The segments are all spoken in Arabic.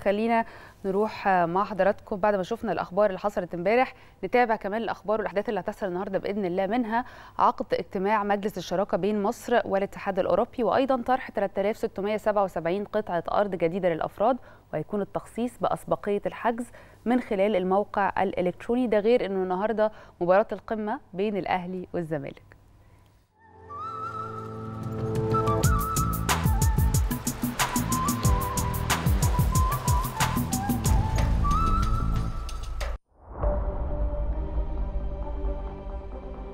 خلينا نروح مع حضراتكم بعد ما شفنا الأخبار اللي حصلت امبارح نتابع كمان الأخبار والأحداث اللي هتحصل النهارده بإذن الله منها عقد اجتماع مجلس الشراكة بين مصر والاتحاد الأوروبي وأيضا طرح 3677 قطعة أرض جديدة للأفراد وهيكون التخصيص بأسبقية الحجز من خلال الموقع الإلكتروني. ده غير إنه النهارده مباراة القمة بين الأهلي والزمالك.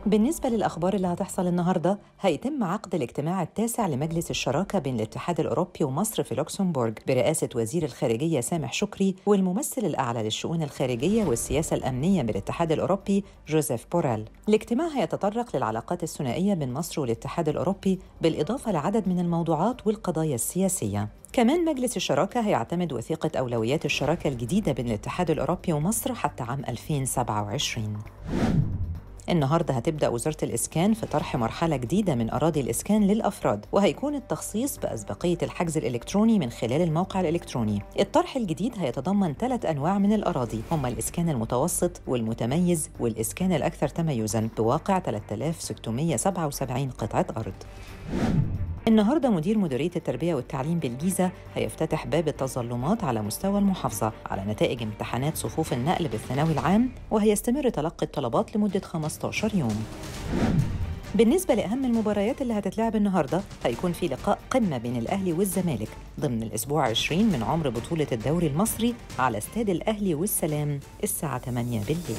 بالنسبة للأخبار اللي هتحصل النهاردة هيتم عقد الاجتماع التاسع لمجلس الشراكة بين الاتحاد الأوروبي ومصر في لوكسمبورغ برئاسة وزير الخارجية سامح شكري والممثل الأعلى للشؤون الخارجية والسياسة الأمنية بالاتحاد الأوروبي جوزيف بوريل. الاجتماع هيتطرق للعلاقات الثنائية بين مصر والاتحاد الأوروبي بالإضافة لعدد من الموضوعات والقضايا السياسية. كمان مجلس الشراكة هيعتمد وثيقة أولويات الشراكة الجديدة بين الاتحاد الأوروبي ومصر حتى عام 2027 النهارده هتبدأ وزارة الإسكان في طرح مرحلة جديدة من أراضي الإسكان للأفراد وهيكون التخصيص بأسبقية الحجز الإلكتروني من خلال الموقع الإلكتروني. الطرح الجديد هيتضمن ثلاث أنواع من الأراضي هما الإسكان المتوسط والمتميز والإسكان الأكثر تميزا بواقع 3677 قطعة أرض. النهارده مدير مديرية التربية والتعليم بالجيزة هيفتتح باب التظلمات على مستوى المحافظة على نتائج امتحانات صفوف النقل بالثانوي العام وهيستمر تلقي الطلبات لمدة 15 يوم. بالنسبة لأهم المباريات اللي هتتلعب النهاردة هيكون في لقاء قمة بين الأهلي والزمالك ضمن الأسبوع 20 من عمر بطولة الدوري المصري على استاد الأهلي والسلام الساعة 8 بالليل